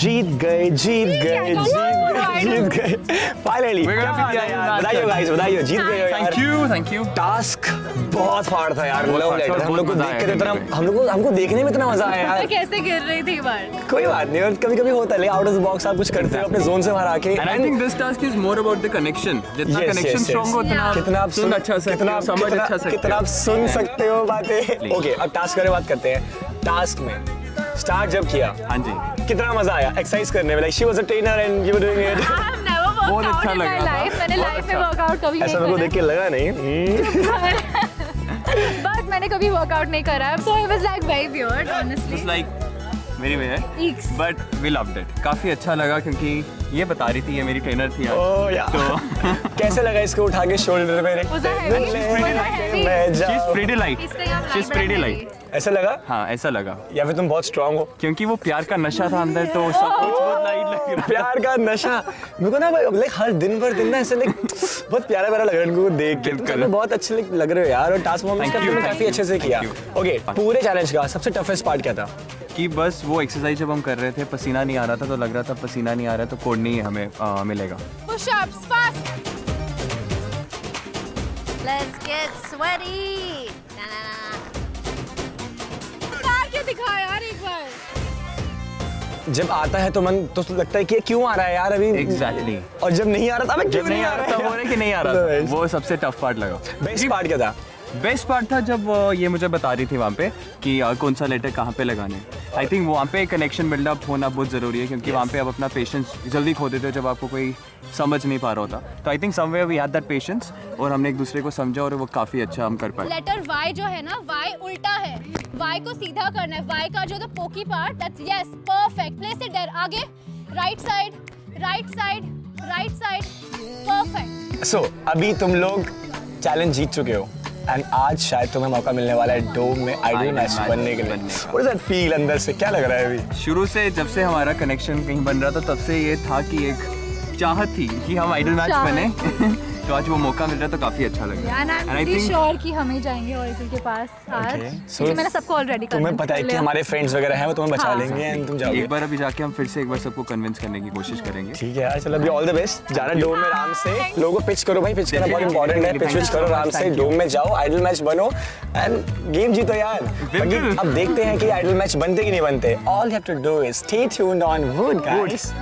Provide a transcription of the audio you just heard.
जीत गए जीत गए जीत गए जीत गए। फाइनली हो गाइस बधाई हो। जीत गए यार। Thank you thank you task बहुत हार्ड था यार लेटर हम लोग को देख के तो इतना हम लोग को हमको देखने में इतना मज़ा आया मैं यार। कैसे गिर रही थी बार कोई बात नहीं और कभी कभी होता है आउट ऑफ़ द बॉक्स आप कुछ करते हो अपने जोन से बाहर आके। And I think this task is more about the connection जितना कनेक्शन स्ट्रांग हो उतना आप कितना आप सुन अच्छा सकते कितना हो आप समझ अच्छा सकते कितना आप सुन सकते हो बातें। ओके अब टास्क करे बात करते हैं। टास्क में स्टार्ट जब किया। हाँ जी। कितना मज़ा आया? एक्सरसाइज करने में। Like she was a trainer and you were doing it बहुत अच्छा लगा लाइफ मैंने लाइफ में अच्छा। वर्कआउट कभी ऐसा मेरे को देख के लगा नहीं। बट मैंने कभी वर्कआउट नहीं करा। So I was like very weird honestly just like मेरी वे है। बट वी लव्ड इट काफ़ी अच्छा लगा क्योंकि ये बता रही थी ये मेरी ट्रेनर थी आज। ओह या तो कैसे लगा इसको उठा के शोल्डर पे? Was ऐसा लगा? हाँ ऐसा लगा। या फिर तुम बहुत स्ट्रांग हो? क्योंकि वो प्यार का नशा था अंदर तो सब कुछ बहुत लाइट लग रहा प्यार का नशा? मेरे को ना लाइक हर दिन भर दिन ना ऐसे लाइक बहुत प्यारा प्यारा लग रहा है इनको देख के। तुम में बहुत अच्छे लग- रहे हो यार और टास्क Thank का तुमने काफ़ी अच्छे से किया। ओके पूरे चैलेंज का सबसे टफेस्ट पार्ट क्या था? कि बस वो एक्सरसाइज जब हम कर रहे थे पसीना नहीं आ रहा था तो लग रहा था पसीना नहीं आ रहा तो कोड नहीं हमें आ, मिलेगा। Let's get sweaty. दिखा यार एक बार। जब आता है तो मन तो लगता है कि क्यों आ रहा है यार अभी? Exactly. और जब नहीं आ रहा था मैं क्यों जब नहीं आ रहा था वो रहे कि नहीं आ रहा था। वो सबसे टफ पार्ट लगा। बेस्ट पार्ट क्या था? बेस्ट पार्ट था जब ये मुझे बता रही थी वहाँ पे कि कौन सा लेटर कहाँ पे लगाने आई थिंक वहाँ पे कनेक्शन बिल्डअप होना बहुत ज़रूरी है क्योंकि yes. वहाँ पे आप अपना पेशेंस जल्दी खो देते हो जब आपको कोई समझ नहीं पा रहा होता। तो I think somewhere we had that patience और हमने एक दूसरे को समझा और वो काफ़ी अच्छा हम कर पाए। लेटर वाई जो है ना वाई उल्टा है। वाई को सीधा करना है। वाई का जो the poky part that's yes perfect place it there आगे। Right side right side right side perfect so अभी तुम लोग चैलेंज जीत चुके हो। एंड आज शायद तुम्हें मौका मिलने वाला है डोम में आइडल मैच बनने के लिए। व्हाट इज़ दैट फील अंदर से? क्या लग रहा है अभी? शुरू से जब से हमारा कनेक्शन कहीं बन रहा था तब से ये था कि एक चाहत थी कि हम आइडल मैच बने। तो आज वो मौका मिल रहा है तो काफ़ी अच्छा लग। रहा एंड आई है श्योर कि हम ही जाएँगे ऑरिजिन के पास आज Okay. So, क्योंकि मैंने सबको ऑलरेडी तुम्हें पता है कि हमारे फ्रेंड्स वगैरह हैं वो तुम्हें बचा हाँ। लेंगे एंड तुम जाओगे। एक बार अभी जाके हम फिर से एक बार सबको कन्विंस करने की कोशिश करेंगे। ठीक है यार चलो अभी ऑल द बेस्ट जाना डोम में आराम से। लोगों पिच करो भाई पिच करना बहुत इंपॉर्टेंट है। पिच विच करो आराम से। डोम में जाओ आइडल मैच बनो। एंड गेम जीतो यार। अब देखते हैं कि आइडल मैच बनते कि नहीं बनते। All have to do is stay tuned on wood guys